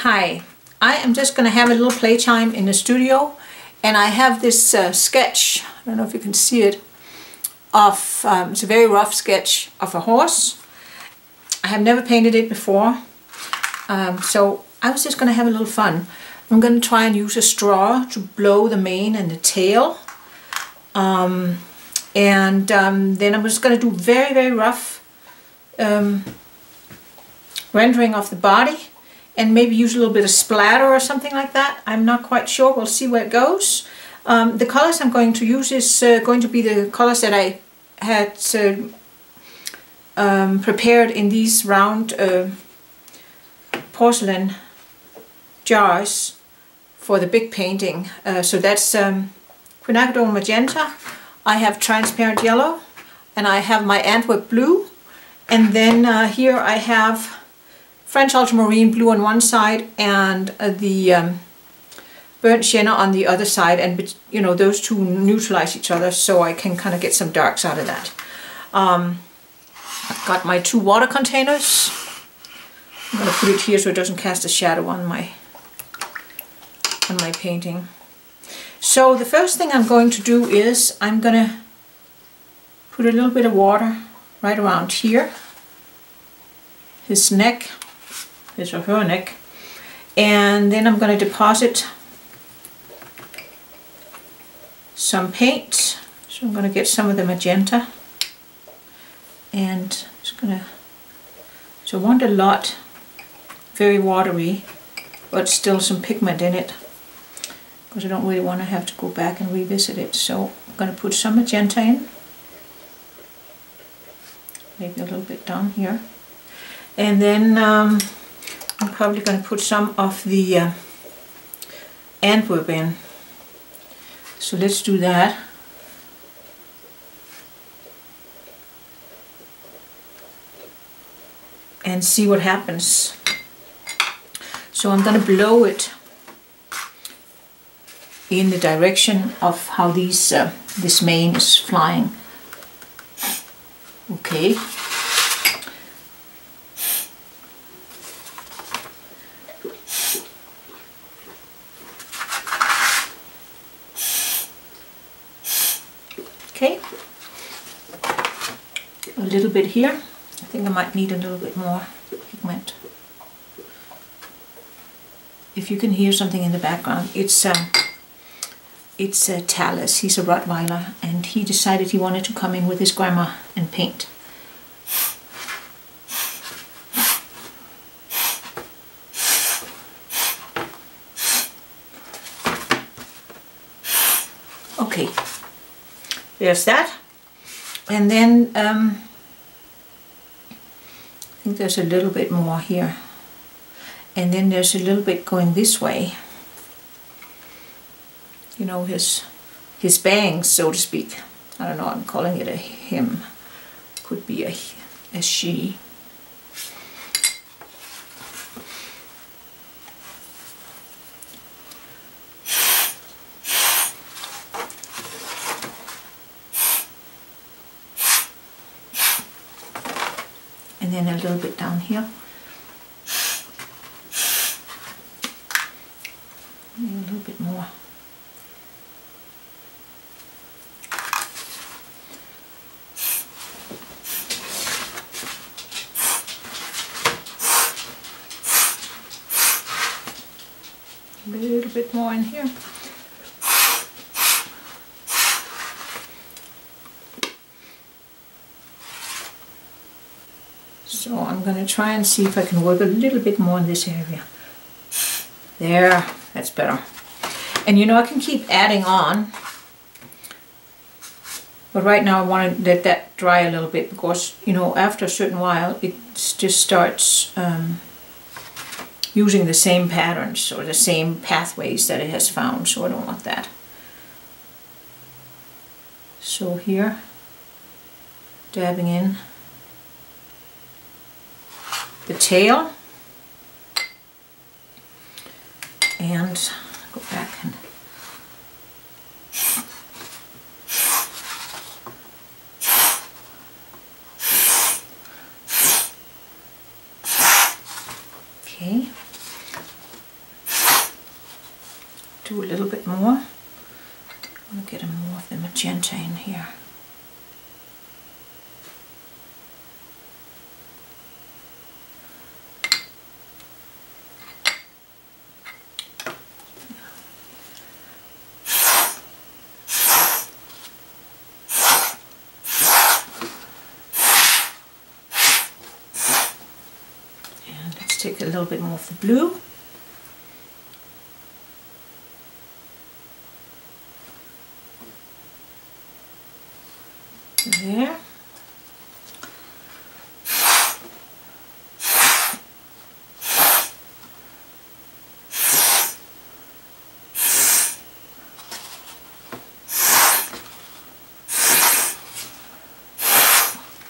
Hi, I am just going to have a little playtime in the studio and I have this uh, sketch, I don't know if you can see it, of, um, it's a very rough sketch of a horse. I have never painted it before, um, so I was just going to have a little fun. I'm going to try and use a straw to blow the mane and the tail. Um, and um, then I'm just going to do very, very rough um, rendering of the body and maybe use a little bit of splatter or something like that. I'm not quite sure. We'll see where it goes. Um, the colors I'm going to use is uh, going to be the colors that I had uh, um, prepared in these round uh, porcelain jars for the big painting. Uh, so that's um, quinacridone magenta, I have transparent yellow, and I have my Antwerp blue, and then uh, here I have French ultramarine blue on one side and uh, the um, burnt sienna on the other side and you know those two neutralize each other so I can kind of get some darks out of that. Um, I've got my two water containers. I'm going to put it here so it doesn't cast a shadow on my on my painting. So the first thing I'm going to do is I'm going to put a little bit of water right around here, his neck, his her neck, and then I'm going to deposit some paint. So I'm going to get some of the magenta and just going to, so I want a lot, very watery, but still some pigment in it because I don't really want to have to go back and revisit it. So I'm going to put some magenta in, maybe a little bit down here. And then um, I'm probably going to put some of the uh, Antwerp in. So let's do that. And see what happens. So I'm going to blow it in the direction of how these uh, this mane is flying. Okay. Okay. A little bit here. I think I might need a little bit more pigment. If you can hear something in the background, it's um, it's uh, Talus. He's a Rottweiler and he decided he wanted to come in with his grandma and paint. Okay, there's that. And then um, think there's a little bit more here. And then there's a little bit going this way you know, his his bangs, so to speak. I don't know, I'm calling it a him. Could be a, a she. And then a little bit down here. a little bit more. a little bit more in here. So I'm going to try and see if I can work a little bit more in this area. There, that's better. And you know, I can keep adding on. But right now I want to let that dry a little bit because, you know, after a certain while it just starts um, using the same patterns or the same pathways that it has found, so I don't want that. So here, dabbing in the tail and go back and do a little bit more. I want to get a more of the magenta in here. Take a little bit more of the blue. There.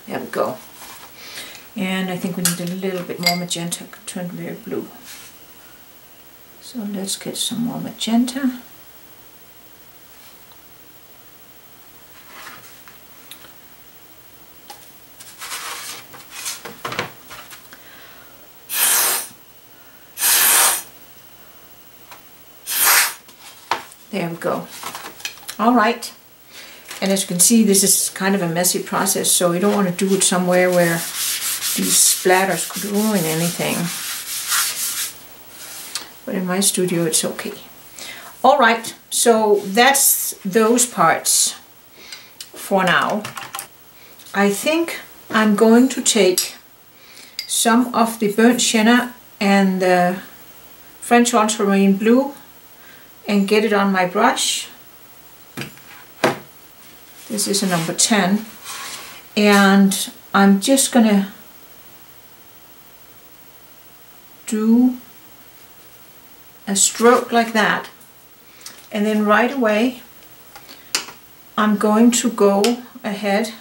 There we go. And I think we need a little bit more magenta turned very blue. So let's get some more magenta. There we go. All right. And as you can see, this is kind of a messy process, so you don't want to do it somewhere where these splatters could ruin anything. But in my studio it's okay. Alright, so that's those parts for now. I think I'm going to take some of the burnt sienna and the French ultramarine blue and get it on my brush. This is a number 10 and I'm just gonna do a stroke like that and then right away I'm going to go ahead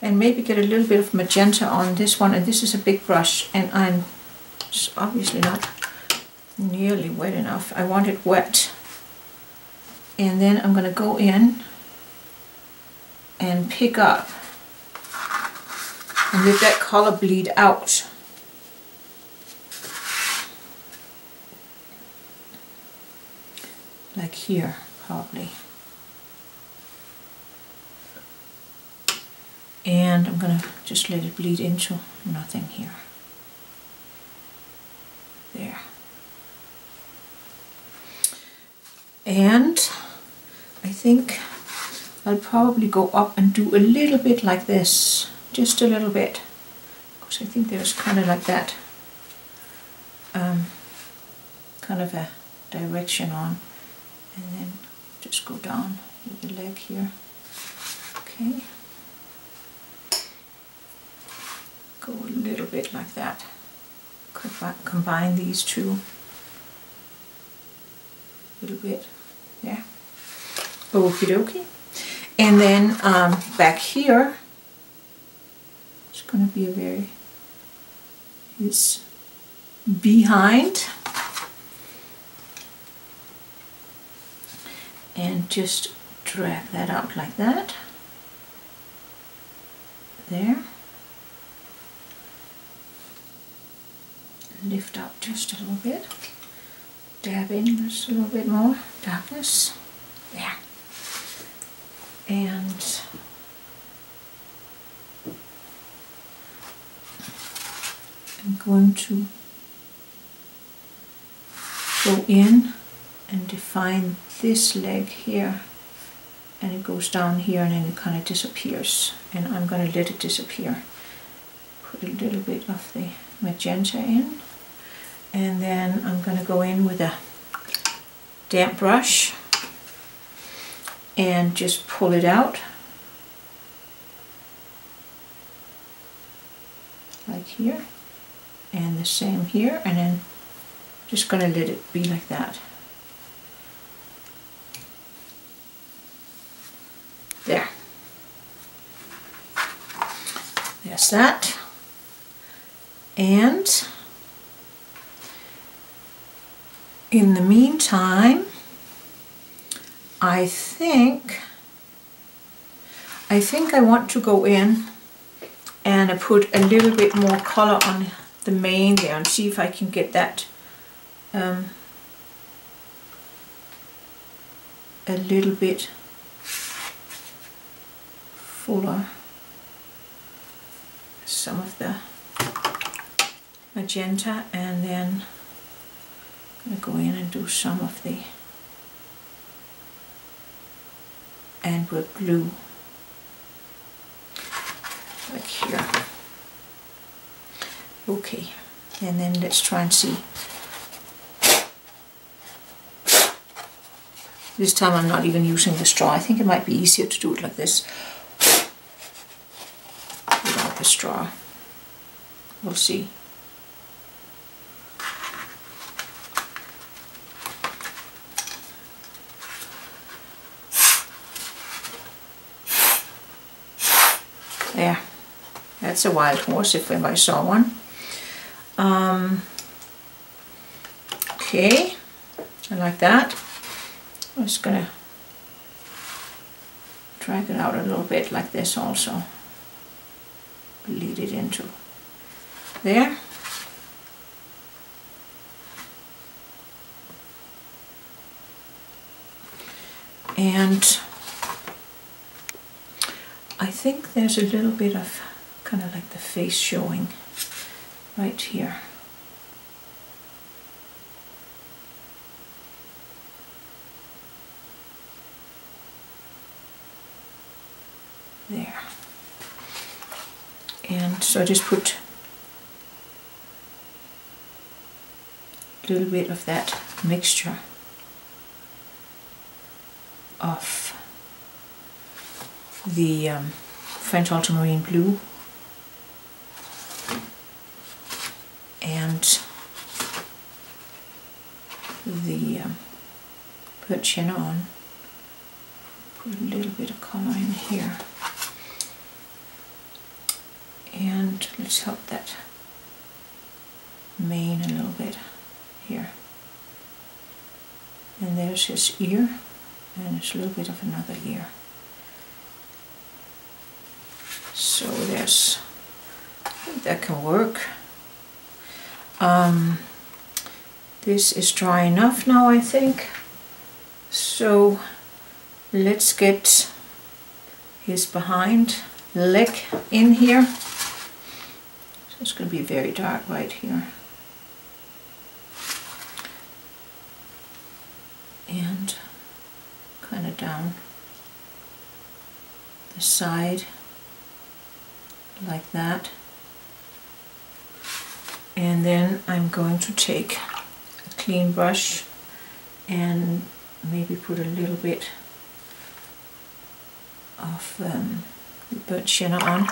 and maybe get a little bit of magenta on this one and this is a big brush and I'm obviously not nearly wet enough. I want it wet. And then I'm going to go in and pick up and let that color bleed out like here probably. And I'm going to just let it bleed into nothing here. There. And I think I'll probably go up and do a little bit like this. Just a little bit. Because I think there's kind of like that um, kind of a direction on and then just go down with the leg here. Okay. Go a little bit like that. Combine these two. A little bit. Yeah. Okie dokie. And then um, back here, it's going to be a very, is behind and just drag that out like that. There. Lift up just a little bit. Dab in just a little bit more. Darkness. There and I'm going to go in and define this leg here and it goes down here and then it kind of disappears and I'm going to let it disappear. Put a little bit of the magenta in and then I'm going to go in with a damp brush and just pull it out. Like here and the same here and then just going to let it be like that There. There's that. And in the meantime, I think I think I want to go in and put a little bit more color on the mane there and see if I can get that um, a little bit fuller. Some of the magenta and then I'm going to go in and do some of the Antwerp blue. Like here. Okay and then let's try and see. This time I'm not even using the straw. I think it might be easier to do it like this the straw we'll see There. That's a wild horse if ever I saw one. Um, okay, I like that. I'm just gonna drag it out a little bit like this also. Lead it into there. And I think there's a little bit of kind of like the face showing right here. There. So I just put a little bit of that mixture of the um, French ultramarine blue and the um, on put a little bit of color in here let's help that mane a little bit here. And there's his ear and there's a little bit of another ear. So there's that can work. Um, this is dry enough now I think. So let's get his behind leg in here it's going to be very dark right here. And kind of down the side like that. And then I'm going to take a clean brush and maybe put a little bit of um, burnt sienna on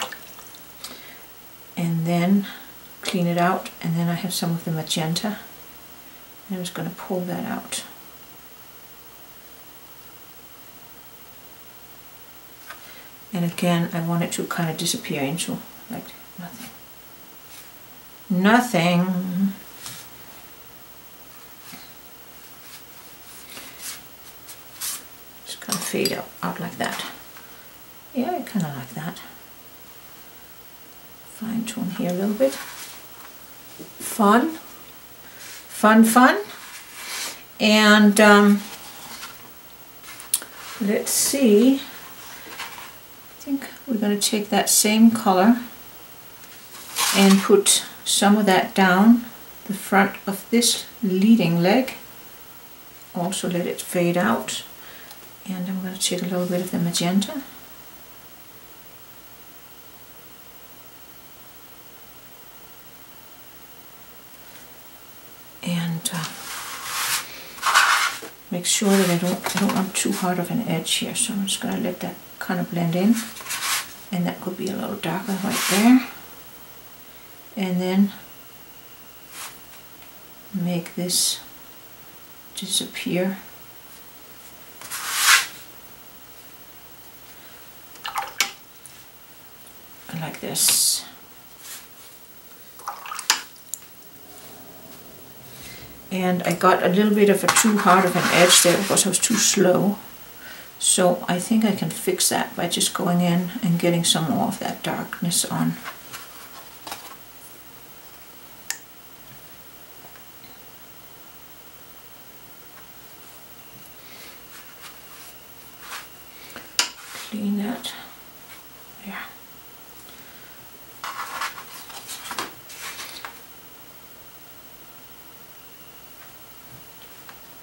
and then clean it out and then I have some of the magenta. And I'm just going to pull that out. And again I want it to kind of disappear into like nothing. Nothing! Just kind of fade out, out like that. Yeah kind of like that fine tune here a little bit. Fun. Fun fun. And um, let's see. I think we're going to take that same color and put some of that down the front of this leading leg. Also let it fade out. And I'm going to take a little bit of the magenta and uh, make sure that I don't I don't want too hard of an edge here. So I'm just going to let that kind of blend in. And that could be a little darker right there. And then make this disappear. Like this and I got a little bit of a too hard of an edge there because I was too slow so I think I can fix that by just going in and getting some more of that darkness on. clean that. Yeah.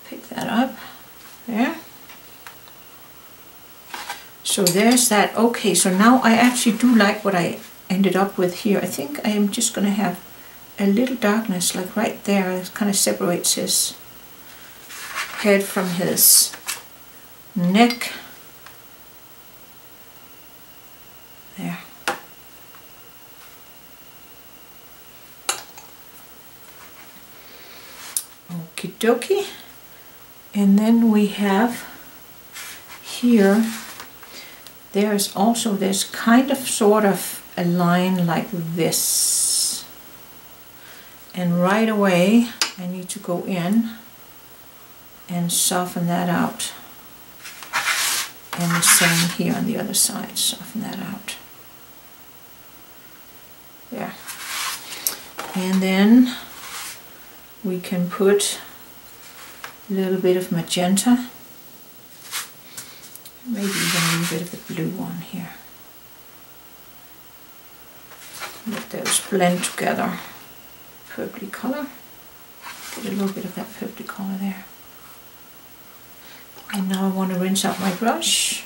Pick that up. There. So there's that. Okay, so now I actually do like what I ended up with here. I think I am just going to have a little darkness like right there. It kind of separates his head from his neck. There. Okie dokie. And then we have here, there's also this kind of sort of a line like this. And right away, I need to go in and soften that out. And the same here on the other side, soften that out. Yeah. And then we can put a little bit of magenta, maybe even a little bit of the blue one here. Let those blend together. Purpley color. Get a little bit of that purpley color there. And now I want to rinse out my brush.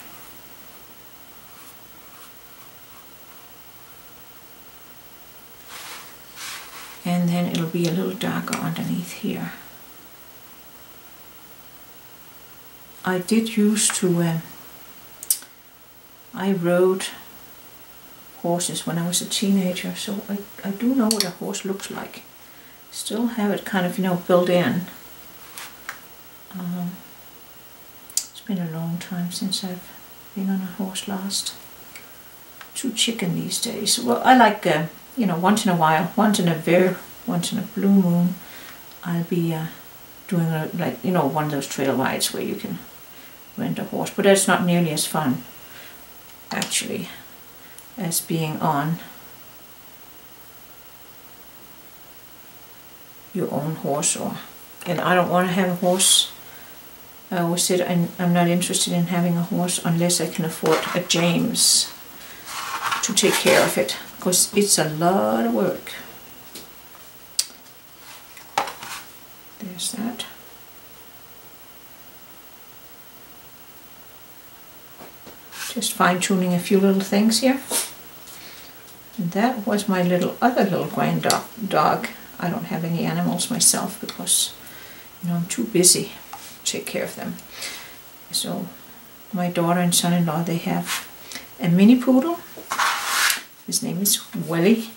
And then it'll be a little darker underneath here. I did used to, uh, I rode horses when I was a teenager, so I, I do know what a horse looks like. Still have it kind of, you know, built in. Um, it's been a long time since I've been on a horse last. Too chicken these days. Well, I like, uh, you know, once in a while, once in a very, once in a blue moon, I'll be uh, doing a, like, you know, one of those trail rides where you can rent a horse. But that's not nearly as fun, actually, as being on your own horse or and I don't want to have a horse I always said I'm, I'm not interested in having a horse unless I can afford a James to take care of it because it's a lot of work. There's that. Just fine tuning a few little things here. And that was my little other little grand dog. dog. I don't have any animals myself because you know I'm too busy to take care of them. So my daughter and son-in-law, they have a mini poodle. His name is Willie.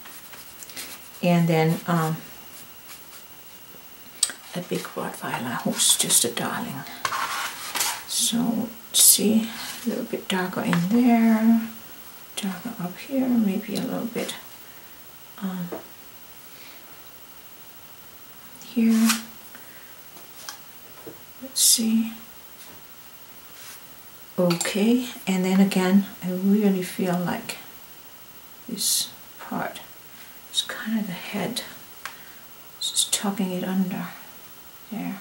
And then um, a big Rottweiler who's just a darling. So see, a little bit darker in there, darker up here, maybe a little bit um, here. Let's see. Okay, and then again, I really feel like this part is kind of the head. Just tucking it under there.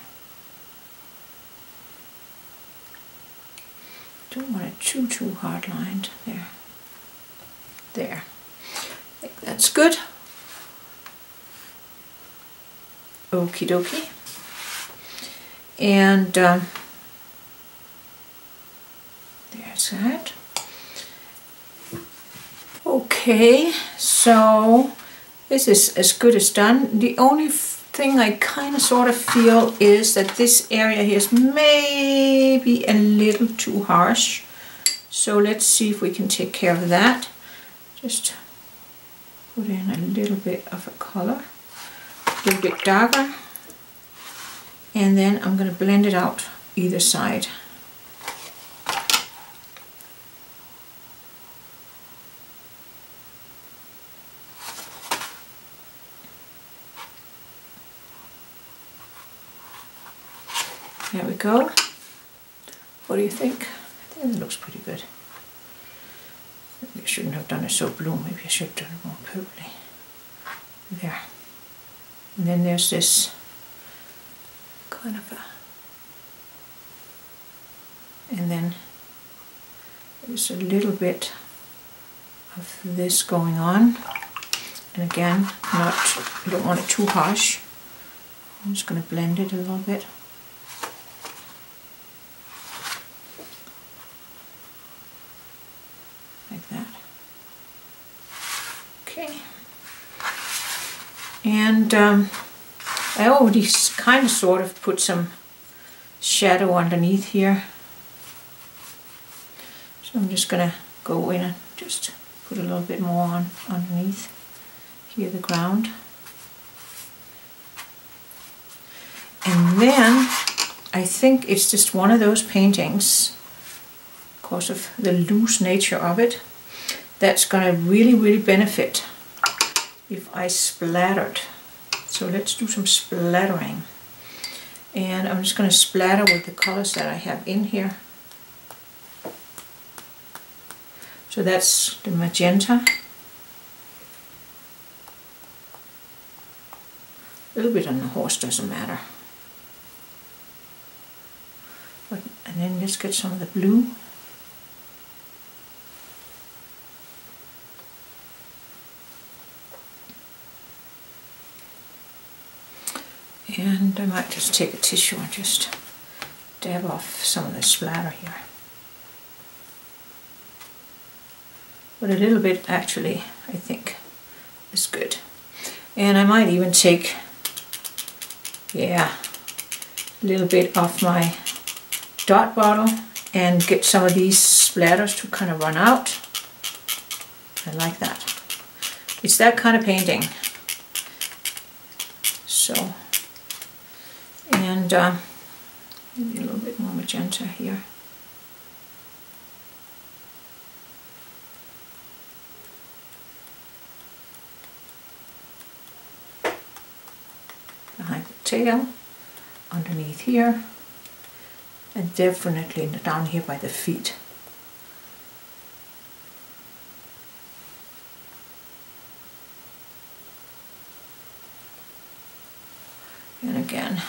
Don't want it too, too hard lined. There. There. I think that's good. Okie dokie and um, there's that. Okay, so this is as good as done. The only thing I kind of sort of feel is that this area here is maybe a little too harsh. So let's see if we can take care of that. Just put in a little bit of a color, a little bit darker and then I'm going to blend it out either side. There we go. What do you think? I think it looks pretty good. Maybe I shouldn't have done it so blue, maybe I should have done it more purpley. There. And then there's this kind of a and then There's a little bit of this going on. And again, not, I don't want it too harsh. I'm just going to blend it a little bit. Like that. Okay. And um, I already kind of sort of put some shadow underneath here. So I'm just going to go in and just put a little bit more on underneath here the ground. And then I think it's just one of those paintings because of the loose nature of it that's going to really really benefit if I splattered. So let's do some splattering. And I'm just going to splatter with the colors that I have in here. So that's the magenta. A little bit on the horse doesn't matter. But, and then let's get some of the blue. And I might just take a tissue and just dab off some of the splatter here. But a little bit actually, I think, is good. And I might even take, yeah, a little bit off my dot bottle and get some of these splatters to kind of run out. I like that. It's that kind of painting. So and uh, maybe a little bit more magenta here. Behind the tail, underneath here, and definitely down here by the feet. And again,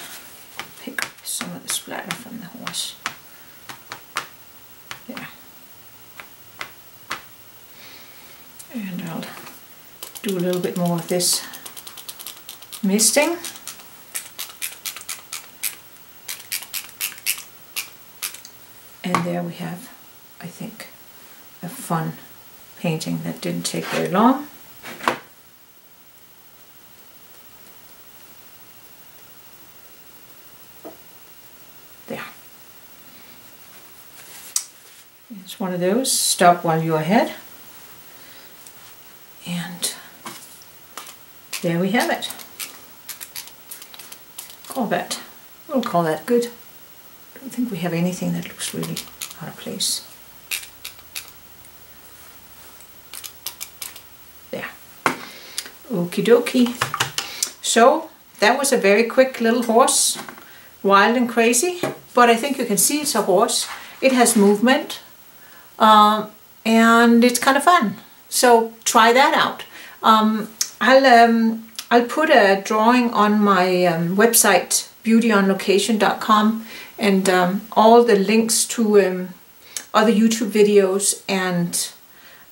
from the horse. And I'll do a little bit more of this misting. And there we have, I think, a fun painting that didn't take very long. One of those, stop while you're ahead. And there we have it. Call that, we'll call that good. I don't think we have anything that looks really out of place. There. Okie dokie. So that was a very quick little horse, wild and crazy, but I think you can see it's a horse. It has movement, um, and it's kind of fun. So try that out. Um, I'll um, I'll put a drawing on my um, website beautyonlocation.com and um, all the links to um, other YouTube videos and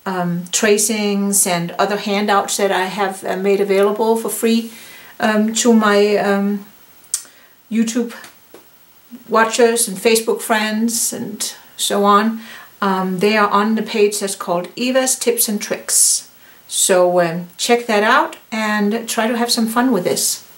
um, tracings and other handouts that I have uh, made available for free um, to my um, YouTube watchers and Facebook friends and so on. Um, they are on the page that's called Eva's Tips and Tricks. So um, check that out and try to have some fun with this.